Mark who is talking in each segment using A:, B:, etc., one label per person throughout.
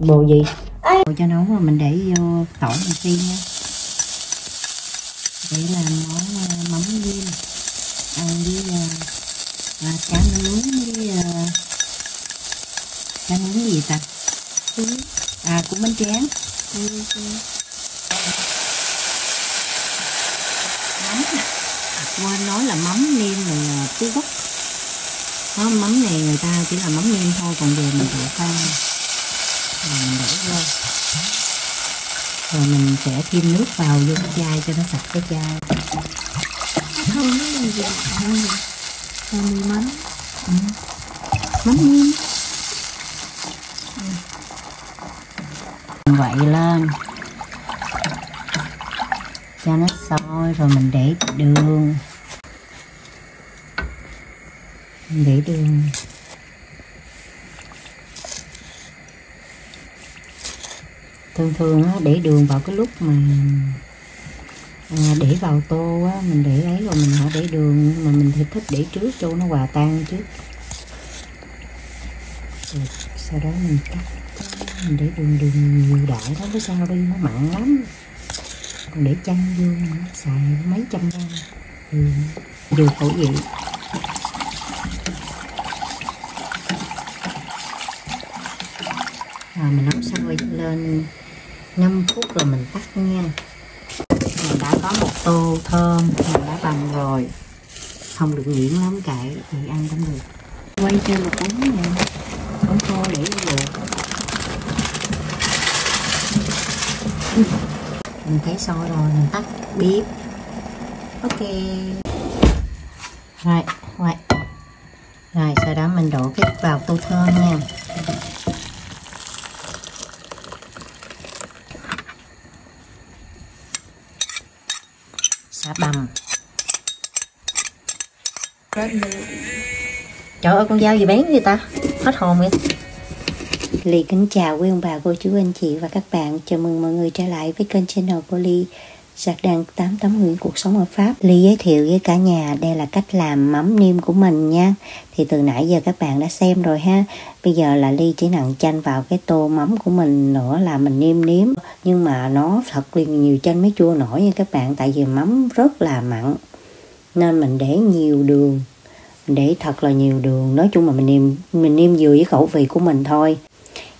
A: bồ gì? Bồ cho nấu mà mình để vô tỏi mình phi nha. Để làm món ờ, mắm diêm ăn với ờ, à, cá nướng với ờ, cá nướng gì ta? À cũng bánh tráng. Mắm. Quên nói là mắm nêm là phú quốc. Đó, mắm này người ta chỉ là mắm nêm thôi còn về mình tự pha mình đổ vô rồi mình sẽ thêm nước vào vô cái chai cho nó sạch cái chai
B: Không, nó gì vậy không gì. Làm mì mắm.
A: ừ. mắm nêm vậy lên cho nó sôi, rồi mình để đường mình để đường thường thường á, để đường vào cái lúc mà à, để vào tô á, mình để ấy rồi mình họ để đường nhưng mà mình thì thích để trước cho nó hòa tan trước. Rồi sau đó mình cắt mình để đường đường nhiều đại đó cái sao đi nó mặn lắm. Còn để chanh vô nữa, xài mấy trăm gram thì được khẩu vị. Rồi mình nấu sôi lên 5 phút rồi mình tắt nha. Mình đã có một tô thơm mình đã bằng rồi. Không được nhuyễn lắm cậy thì ăn cũng được. Quay cho một ống nha. Ống khô để vô mình thấy sôi rồi, mình tắt bếp. Ok. Rồi quay rồi, sau đó mình đổ cái vào tô thơm nha. Bằm trời ơi con dao gì bén vậy ta hết hồn vậy Ly kính chào quý ông bà, cô chú, anh chị và các bạn. Chào mừng mọi người trở lại với kênh channel của Ly. Giặc đàn 88 Nguyễn Cuộc Sống ở Pháp. Ly giới thiệu với cả nhà đây là cách làm mắm niêm của mình nha. Thì từ nãy giờ các bạn đã xem rồi ha. Bây giờ là Ly chỉ nặng chanh vào cái tô mắm của mình nữa là mình niêm nếm. Nhưng mà nó thật là nhiều chanh mới chua nổi nha các bạn. Tại vì mắm rất là mặn. Nên mình để nhiều đường. Mình để thật là nhiều đường. Nói chung là mình niêm mình niêm vừa với khẩu vị của mình thôi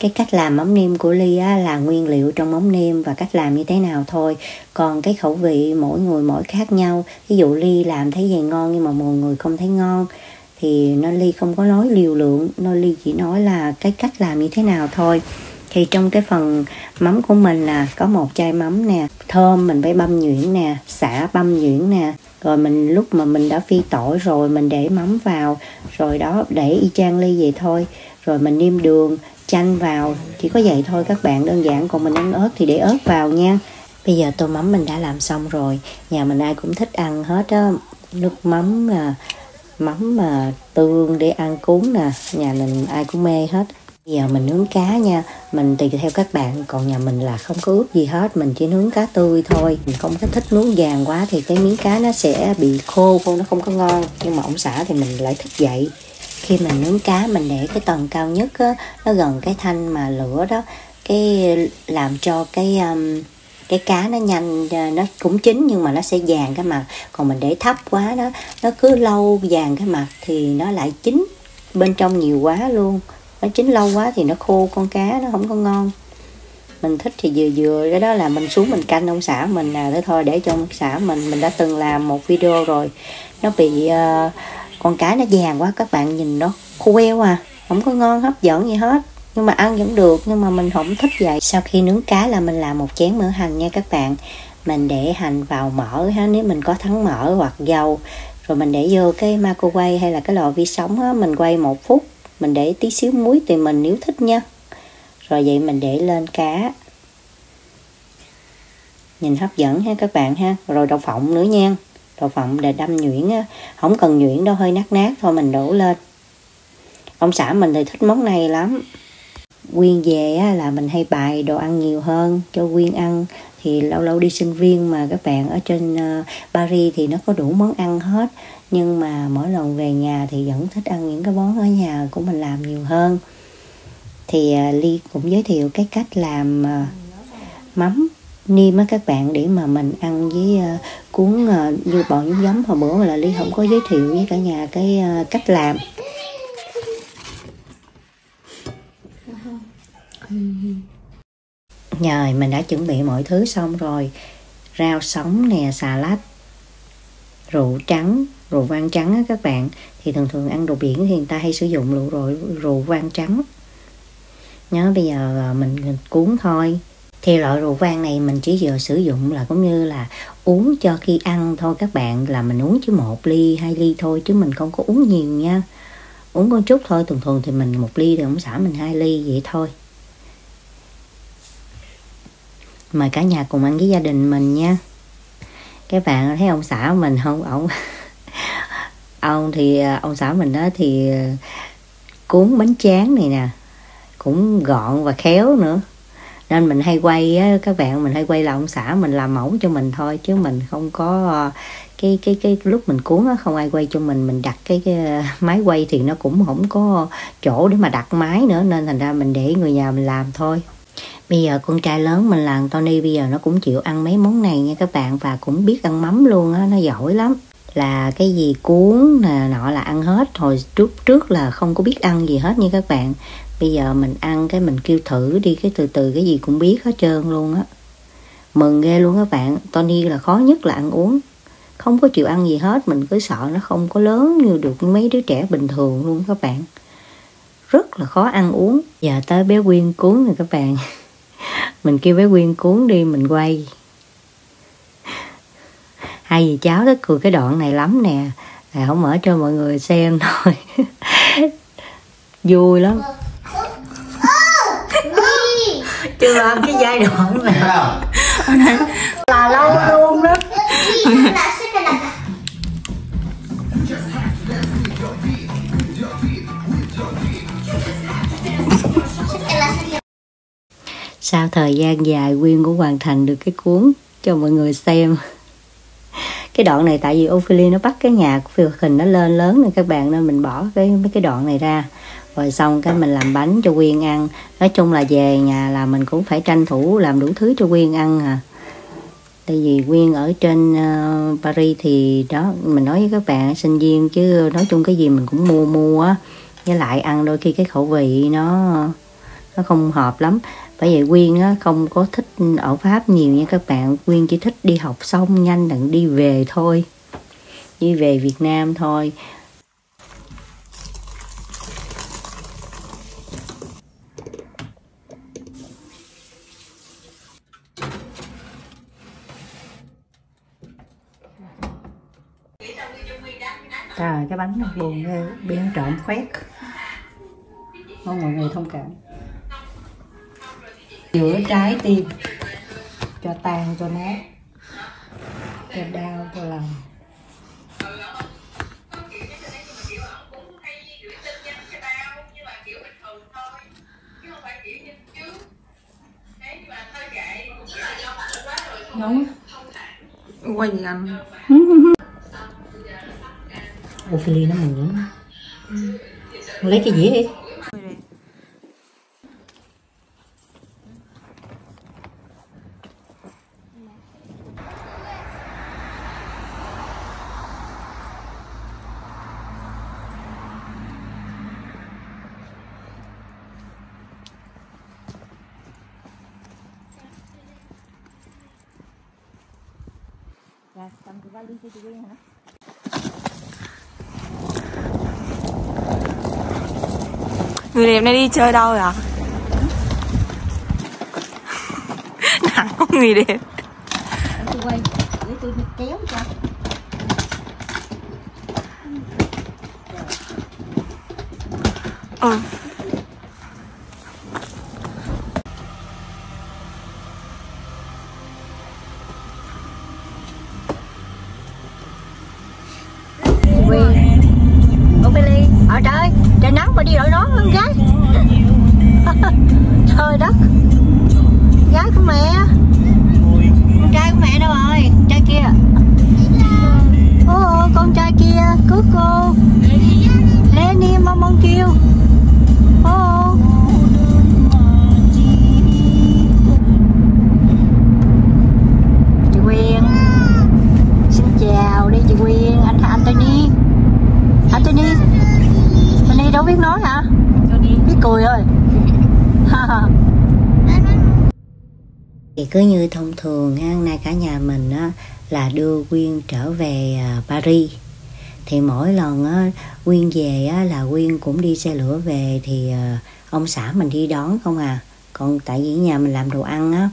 A: cái cách làm mắm nêm của ly á, là nguyên liệu trong mắm nêm và cách làm như thế nào thôi. Còn cái khẩu vị mỗi người mỗi khác nhau. Ví dụ ly làm thấy gì ngon nhưng mà mọi người không thấy ngon thì nó ly không có nói liều lượng nó ly chỉ nói là cái cách làm như thế nào thôi. Thì trong cái phần mắm của mình là có một chai mắm nè thơm mình phải băm nhuyễn nè xả băm nhuyễn nè. Rồi mình lúc mà mình đã phi tỏi rồi mình để mắm vào rồi đó để y chang ly vậy thôi. Rồi mình nêm đường chanh vào. Chỉ có vậy thôi, các bạn đơn giản. Còn mình ăn ớt thì để ớt vào nha. Bây giờ tô mắm mình đã làm xong rồi. Nhà mình ai cũng thích ăn hết á. Nước mắm là mắm mà tương để ăn cuốn nè. Nhà mình ai cũng mê hết. Bây giờ mình nướng cá nha. Mình tùy theo các bạn. Còn nhà mình là không có ướp gì hết. Mình chỉ nướng cá tươi thôi. Mình không có thích nướng vàng quá thì cái miếng cá nó sẽ bị khô khô, nó không có ngon. Nhưng mà ông xã thì mình lại thích vậy khi mình nướng cá mình để cái tầng cao nhất á, nó gần cái thanh mà lửa đó cái làm cho cái um, cái cá nó nhanh nó cũng chín nhưng mà nó sẽ vàng cái mặt. Còn mình để thấp quá đó nó cứ lâu vàng cái mặt thì nó lại chín bên trong nhiều quá luôn. Nó chín lâu quá thì nó khô con cá nó không có ngon. Mình thích thì vừa vừa cái đó là mình xuống mình canh ông xã mình à để thôi để cho ông xã mình mình đã từng làm một video rồi. Nó bị uh, con cá nó vàng quá, các bạn nhìn nó khô queo à. Không có ngon hấp dẫn gì hết. Nhưng mà ăn vẫn được, nhưng mà mình không thích vậy. Sau khi nướng cá là mình làm một chén mỡ hành nha các bạn. Mình để hành vào mỡ ha, nếu mình có thắng mỡ hoặc dầu. Rồi mình để vô cái microwave hay là cái lò vi sóng á, mình quay một phút. Mình để tí xíu muối tùy mình nếu thích nha. Rồi vậy mình để lên cá. Nhìn hấp dẫn ha các bạn ha. Rồi đậu phộng nữa nha đậu phộng để đâm nhuyễn á không cần nhuyễn đâu hơi nát nát thôi mình đổ lên. Ông xã mình thì thích món này lắm. Quyên về á, là mình hay bài đồ ăn nhiều hơn cho Quyên ăn. Thì lâu lâu đi sinh viên mà các bạn ở trên uh, Paris thì nó có đủ món ăn hết. Nhưng mà mỗi lần về nhà thì vẫn thích ăn những cái món ở nhà của mình làm nhiều hơn. Thì à, ly cũng giới thiệu cái cách làm ờ, mắm niêm á các bạn để mà mình ăn với uh, cuốn uh, như bò nhúng giấm hồi bữa là ly không có giới thiệu với cả nhà cái uh, cách làm. Rồi mình đã chuẩn bị mọi thứ xong rồi. Rau sống nè, xà lách Rượu trắng, rượu vang trắng á các bạn. Thì thường thường ăn đồ biển thì người ta hay sử dụng rượu rồi rượu vang trắng. Nhớ bây giờ mình cuốn thôi. Thì loại rượu vang này mình chỉ vừa sử dụng là cũng như là uống cho khi ăn thôi các bạn Là mình uống chứ một ly, hai ly thôi chứ mình không có uống nhiều nha. Uống có chút thôi, thường thường thì mình một ly thì ông xã mình hai ly vậy thôi. Mời cả nhà cùng ăn với gia đình mình nha. Các bạn thấy ông xã mình không? Ông ông thì ông xã mình đó thì cuốn bánh tráng này nè cũng gọn và khéo nữa nên mình hay quay á các bạn mình hay quay là ông xã mình làm mẫu cho mình thôi chứ mình không có cái cái cái lúc mình cuốn á không ai quay cho mình mình đặt cái, cái máy quay thì nó cũng không có chỗ để mà đặt máy nữa nên thành ra mình để người nhà mình làm thôi. Bây giờ con trai lớn mình là Tony bây giờ nó cũng chịu ăn mấy món này nha các bạn và cũng biết ăn mắm luôn á nó giỏi lắm. Là cái gì cuốn nè nọ là ăn hết hồi trước trước là không có biết ăn gì hết nha các bạn bây giờ mình ăn cái mình kêu thử đi cái từ từ cái gì cũng biết hết trơn luôn á. Mừng ghê luôn các bạn. Tony là khó nhất là ăn uống. Không có chịu ăn gì hết mình cứ sợ nó không có lớn như được mấy đứa trẻ bình thường luôn các bạn. Rất là khó ăn uống. Giờ tới bé quyên cuốn rồi các bạn. Mình kêu bé quyên cuốn đi mình quay. Hai dì cháu thích cười cái đoạn này lắm nè. À, không mở cho mọi người xem thôi. Vui lắm chưa làm cái giai đoạn này là lâu luôn đó. Sau thời gian dài quyên cũng hoàn thành được cái cuốn cho mọi người xem. Cái đoạn này tại vì Ophelia nó bắt cái nhà của phim hình nó lên lớn nên các bạn nên mình bỏ cái mấy cái đoạn này ra rồi xong cái mình làm bánh cho quyên ăn. Nói chung là về nhà là mình cũng phải tranh thủ làm đủ thứ cho quyên ăn à. Tại vì quyên ở trên uh, paris thì đó mình nói với các bạn sinh viên chứ nói chung cái gì mình cũng mua mua á. Với lại ăn đôi khi cái khẩu vị nó nó không hợp lắm. Bởi vậy quyên á, không có thích ở pháp nhiều nha các bạn. Quyên chỉ thích đi học xong nhanh đặng đi về thôi. Đi về việt nam thôi. Trời cái bánh buồn ghê, bị ăn trộm khoét Mong mọi người thông cảm. Giữa trái tim. Cho tan cho nát Cho đau cho lòng.
B: Nóng. Quay gì anh
A: Ophelia nó mừng lắm lấy cái dĩa đi Dạ, cầm cái vali cho chị Quyên hả?
B: Người đẹp này đi chơi đâu ạ? Nặng không người đẹp.
A: Tôi quay, để tôi kéo cho
B: ừ
A: cứ như thông thường ha nay cả nhà mình á, là đưa Quyên trở về à, Paris. Thì mỗi lần á, Quyên về á, là Quyên cũng đi xe lửa về thì à, ông xã mình đi đón không à. Còn tại vì nhà mình làm đồ ăn á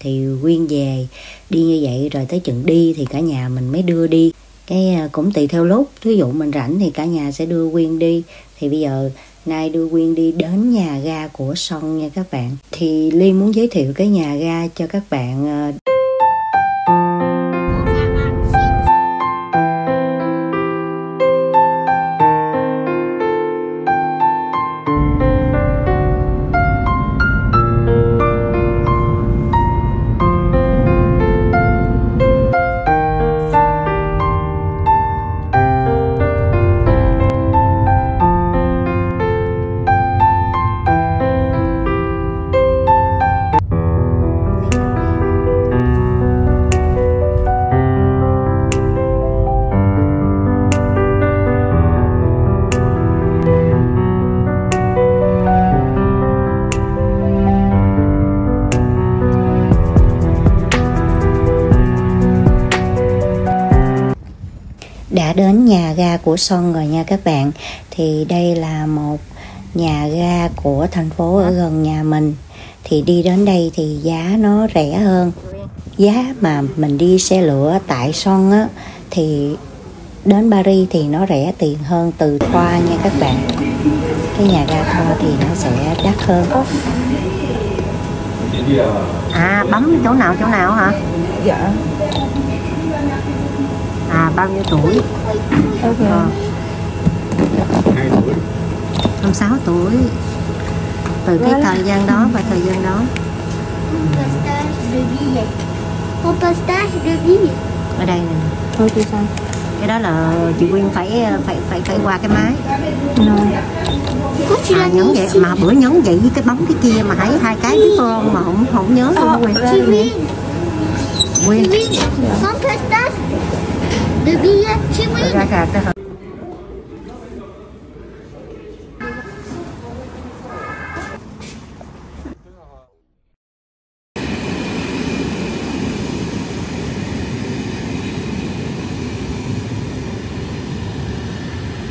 A: thì Quyên về đi như vậy rồi tới chừng đi thì cả nhà mình mới đưa đi. Cái à, cũng tùy theo lúc. Thí dụ mình rảnh thì cả nhà sẽ đưa Quyên đi. Thì bây giờ nay đưa Quyên đi đến nhà ga của Son nha các bạn. Thì Ly muốn giới thiệu cái nhà ga cho các bạn ờ, đến nhà ga của Son rồi nha các bạn. Thì đây là một nhà ga của thành phố ở gần nhà mình. Thì đi đến đây thì giá nó rẻ hơn. Giá mà mình đi xe lửa tại Son á thì đến Paris thì nó rẻ tiền hơn từ Thoa nha các bạn. Cái nhà ga Thoa thì nó sẽ đắt hơn. À bấm chỗ nào chỗ nào hả?
B: Dạ.
A: À bao nhiêu tuổi?
B: Ok.
A: Ờ. 26 tuổi. Từ cái
B: Voilà.
A: thời gian đó và thời gian đó. Ở đây nè.
B: Ok sao?
A: cái đó là chị Quyên phải phải phải phải qua cái máy.
C: Tu
A: à, nhấn vậy. Mà bữa nhấn vậy với cái bấm cái kia mà thấy hai cái biết không mà không không nhớ luôn. Quyên
C: Tu win.
A: Quyên
C: De billets. Tu win.
A: ra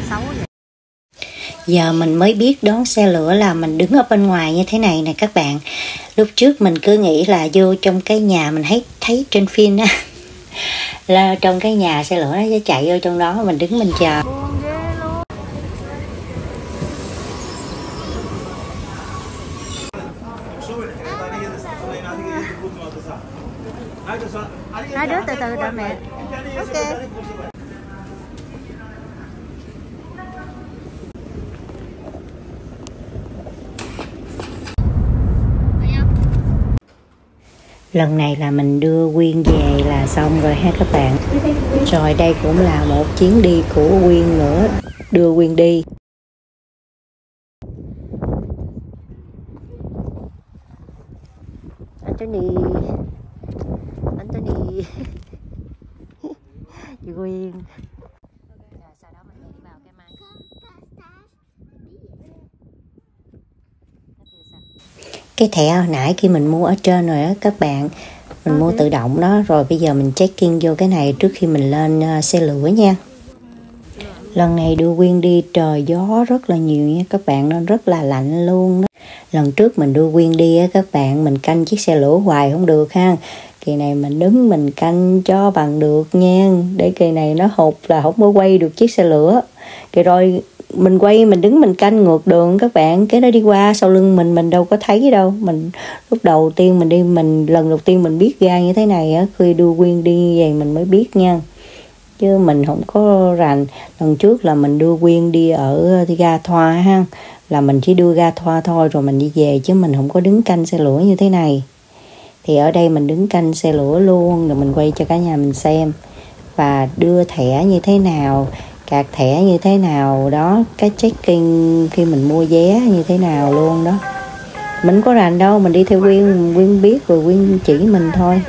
A: xấu vậy giờ mình mới biết đón xe lửa là mình đứng ở bên ngoài như thế này nè các bạn lúc trước mình cứ nghĩ là vô trong cái nhà mình thấy thấy trên phim á là trong cái nhà xe lửa nó sẽ chạy vô trong đó, mình đứng mình chờ. Hai đứa từ từ từ mẹ. Lần này là mình đưa Quyên về là xong rồi ha các bạn. Rồi đây cũng là một chuyến đi của Quyên nữa. Đưa Quyên đi. Anthony. Anthony. Quyên rồi sau đó mình đi vào cái máy cái thẻ hồi nãy khi mình mua ở trên rồi á các bạn. Mình mua tự động đó rồi bây giờ mình check in vô cái này trước khi mình lên ờ, xe lửa nha. Lần này đưa Quyên đi trời gió rất là nhiều nha các bạn nó rất là lạnh luôn đó. Lần trước mình đưa Quyên đi á các bạn mình canh chiếc xe lửa hoài không được ha. Kỳ này mình đứng mình canh cho bằng được nha. Để kỳ này nó hụt là không có quay được chiếc xe lửa. Kỳ rồi mình quay, mình đứng, mình canh ngược đường các bạn. Cái nó đi qua, sau lưng mình mình đâu có thấy đâu. Mình lúc đầu tiên mình đi, mình, lần đầu tiên mình biết ga như thế này á, khi đưa Quyên đi như vậy mình mới biết nha. Chứ mình không có rành. Lần trước là mình đưa Quyên đi ở ờ, ga Thoa ha, là mình chỉ đưa ga Thoa thôi rồi mình đi về, chứ mình không có đứng canh xe lửa như thế này. Thì ở đây mình đứng canh xe lửa luôn, rồi mình quay cho cả nhà mình xem và đưa thẻ như thế nào cạc thẻ như thế nào đó, cái checking khi mình mua vé như thế nào luôn đó. Mình có rành đâu, mình đi theo quyên quyên biết rồi quyên chỉ mình thôi.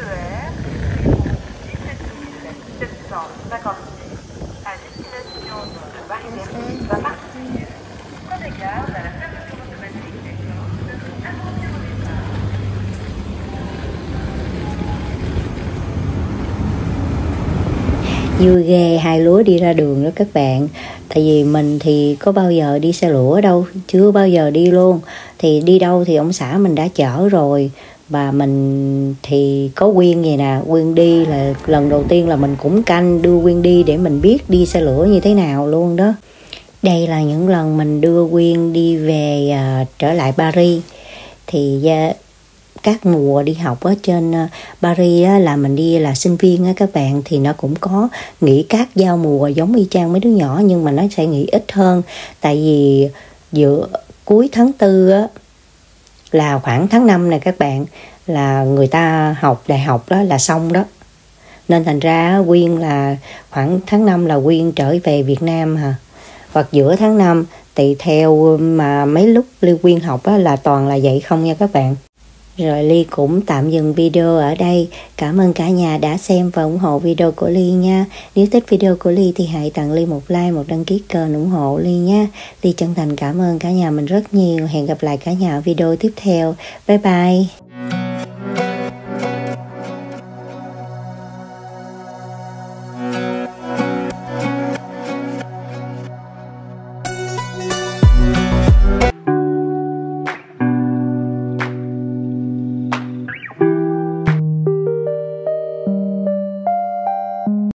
A: Vui ghê hai lúa đi ra đường đó các bạn. Tại vì mình thì có bao giờ đi xe lửa đâu chưa bao giờ đi luôn. Thì đi đâu thì ông xã mình đã chở rồi. Và mình thì có quyên vậy nè. Quyên đi là lần đầu tiên là mình cũng canh đưa quyên đi để mình biết đi xe lửa như thế nào luôn đó. Đây là những lần mình đưa quyên đi về uh, trở lại paris. Thì uh, các mùa đi học ở trên ờ, Paris á, là mình đi là sinh viên á các bạn thì nó cũng có nghỉ các giao mùa giống y chang mấy đứa nhỏ nhưng mà nó sẽ nghỉ ít hơn. Tại vì giữa cuối tháng tư á là khoảng tháng 5 này các bạn là người ta học đại học đó là xong đó. Nên thành ra Quyên là khoảng tháng 5 là Quyên trở về Việt Nam hả hoặc giữa tháng 5 tùy theo mà mấy lúc lưu Quyên học á, là toàn là vậy không nha các bạn rồi Ly cũng tạm dừng video ở đây. Cảm ơn cả nhà đã xem và ủng hộ video của Ly nha. Nếu thích video của Ly thì hãy tặng Ly một like, một đăng ký kênh ủng hộ Ly nha. Ly chân thành cảm ơn cả nhà mình rất nhiều. Hẹn gặp lại cả nhà ở video tiếp theo. Bye bye.